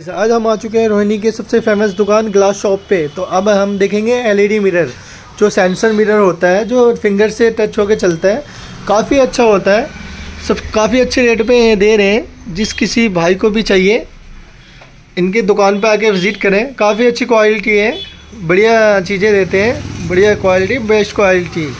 आज हम आ चुके हैं रोहिणी के सबसे फ़ेमस दुकान ग्लास शॉप पे। तो अब हम देखेंगे एलईडी मिरर जो सेंसर मिरर होता है, जो फिंगर से टच होकर चलता है। काफ़ी अच्छा होता है। सब काफ़ी अच्छे रेट पे दे रहे हैं, जिस किसी भाई को भी चाहिए, इनके दुकान पे आके विज़िट करें। काफ़ी अच्छी क्वालिटी है। बढ़िया चीज़ें देते हैं। बढ़िया क्वालिटी बेस्ट क्वालिटी